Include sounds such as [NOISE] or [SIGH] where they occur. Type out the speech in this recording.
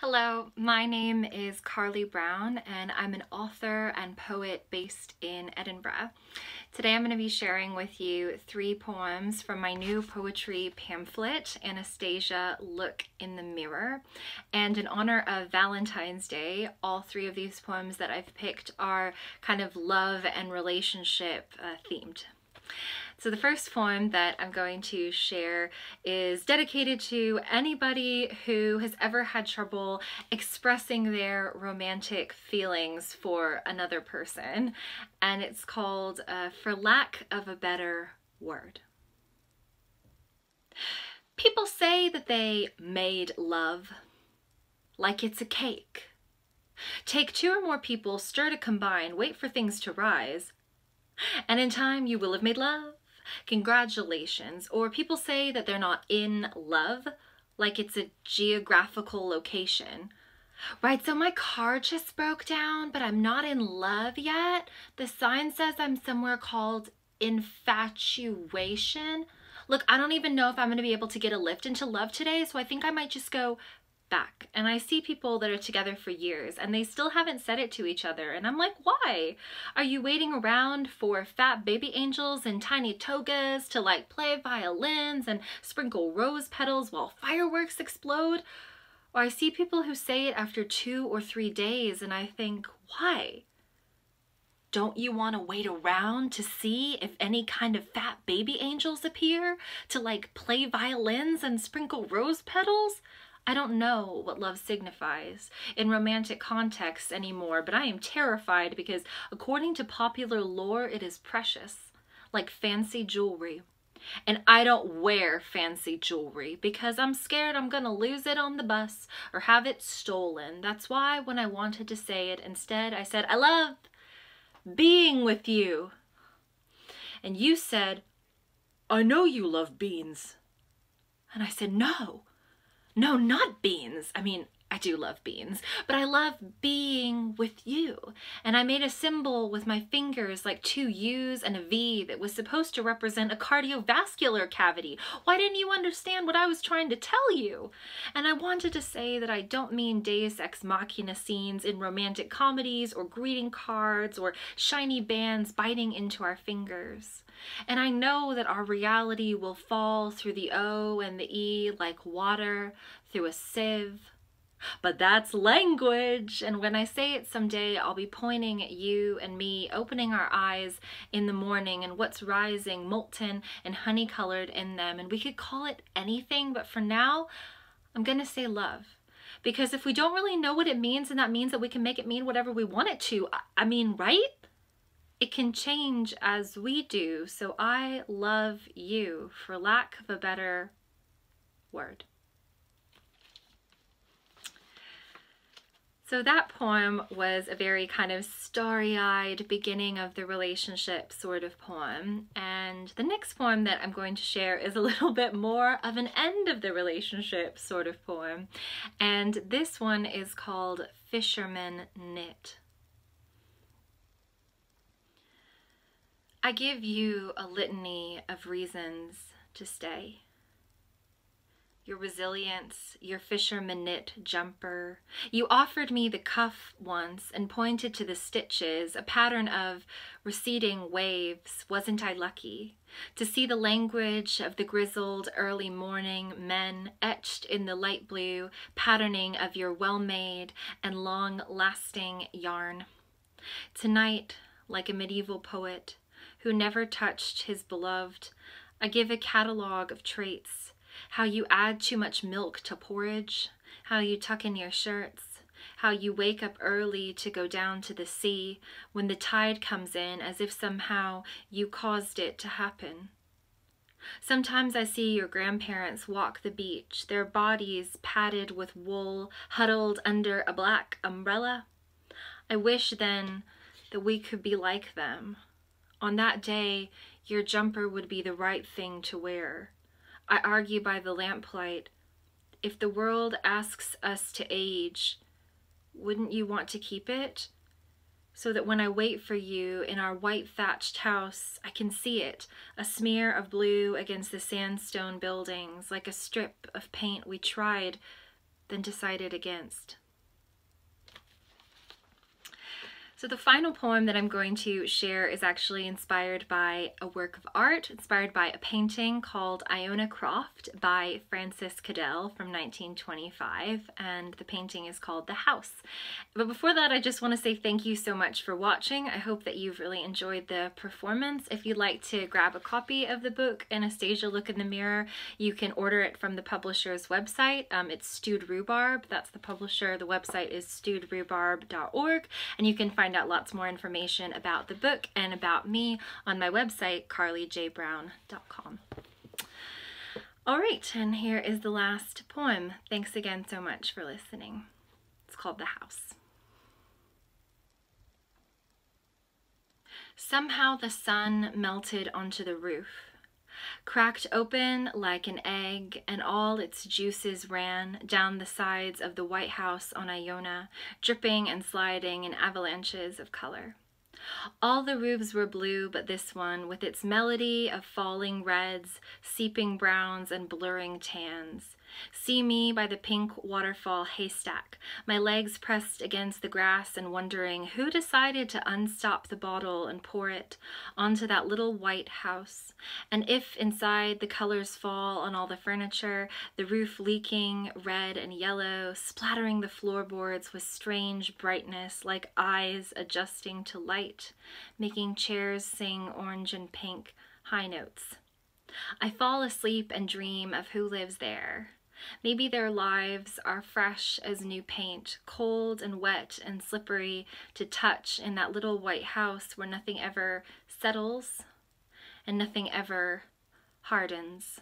Hello, my name is Carly Brown and I'm an author and poet based in Edinburgh. Today I'm going to be sharing with you three poems from my new poetry pamphlet, Anastasia Look in the Mirror. And in honor of Valentine's Day, all three of these poems that I've picked are kind of love and relationship uh, themed. So the first poem that I'm going to share is dedicated to anybody who has ever had trouble expressing their romantic feelings for another person. And it's called uh, For Lack of a Better Word. People say that they made love like it's a cake. Take two or more people, stir to combine, wait for things to rise, and in time you will have made love congratulations. Or people say that they're not in love, like it's a geographical location. Right, so my car just broke down, but I'm not in love yet. The sign says I'm somewhere called infatuation. Look, I don't even know if I'm going to be able to get a lift into love today, so I think I might just go back. And I see people that are together for years and they still haven't said it to each other. And I'm like, why? Are you waiting around for fat baby angels in tiny togas to like play violins and sprinkle rose petals while fireworks explode? Or I see people who say it after two or three days and I think, why? Don't you want to wait around to see if any kind of fat baby angels appear to like play violins and sprinkle rose petals? I don't know what love signifies in romantic contexts anymore, but I am terrified because according to popular lore, it is precious, like fancy jewelry. And I don't wear fancy jewelry because I'm scared I'm gonna lose it on the bus or have it stolen. That's why when I wanted to say it, instead I said, I love being with you. And you said, I know you love beans. And I said, no, no, not beans. I mean, I do love beans, but I love being with you. And I made a symbol with my fingers like two U's and a V that was supposed to represent a cardiovascular cavity. Why didn't you understand what I was trying to tell you? And I wanted to say that I don't mean deus ex machina scenes in romantic comedies or greeting cards or shiny bands biting into our fingers. And I know that our reality will fall through the O and the E like water through a sieve but that's language. And when I say it someday, I'll be pointing at you and me, opening our eyes in the morning and what's rising, molten and honey colored in them. And we could call it anything, but for now, I'm to say love. Because if we don't really know what it means, and that means that we can make it mean whatever we want it to, I mean, right? It can change as we do. So I love you, for lack of a better word. So that poem was a very kind of starry-eyed beginning of the relationship sort of poem. And the next poem that I'm going to share is a [LAUGHS] little bit more of an end of the relationship sort of poem. And this one is called Fisherman Knit. I give you a litany of reasons to stay your resilience, your fisherman knit jumper. You offered me the cuff once and pointed to the stitches, a pattern of receding waves. Wasn't I lucky? To see the language of the grizzled early morning men etched in the light blue patterning of your well-made and long-lasting yarn. Tonight, like a medieval poet who never touched his beloved, I give a catalogue of traits how you add too much milk to porridge, how you tuck in your shirts, how you wake up early to go down to the sea when the tide comes in as if somehow you caused it to happen. Sometimes I see your grandparents walk the beach, their bodies padded with wool, huddled under a black umbrella. I wish then that we could be like them. On that day, your jumper would be the right thing to wear. I argue by the lamplight. If the world asks us to age, wouldn't you want to keep it? So that when I wait for you in our white thatched house, I can see it, a smear of blue against the sandstone buildings, like a strip of paint we tried then decided against. So the final poem that I'm going to share is actually inspired by a work of art, inspired by a painting called Iona Croft by Francis Cadell from 1925, and the painting is called The House. But before that, I just want to say thank you so much for watching. I hope that you've really enjoyed the performance. If you'd like to grab a copy of the book, Anastasia Look in the Mirror, you can order it from the publisher's website. Um, it's Stewed Rhubarb, that's the publisher. The website is stewedrhubarb.org, and you can find find out lots more information about the book and about me on my website, carlyjbrown.com. All right, and here is the last poem. Thanks again so much for listening. It's called The House. Somehow the sun melted onto the roof cracked open like an egg, and all its juices ran down the sides of the White House on Iona, dripping and sliding in avalanches of color. All the roofs were blue but this one, with its melody of falling reds, seeping browns, and blurring tans. See me by the pink waterfall haystack, my legs pressed against the grass and wondering who decided to unstop the bottle and pour it onto that little white house. And if inside the colors fall on all the furniture, the roof leaking red and yellow, splattering the floorboards with strange brightness like eyes adjusting to light, making chairs sing orange and pink high notes. I fall asleep and dream of who lives there Maybe their lives are fresh as new paint, cold and wet and slippery to touch in that little white house where nothing ever settles and nothing ever hardens.